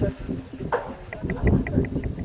すいません。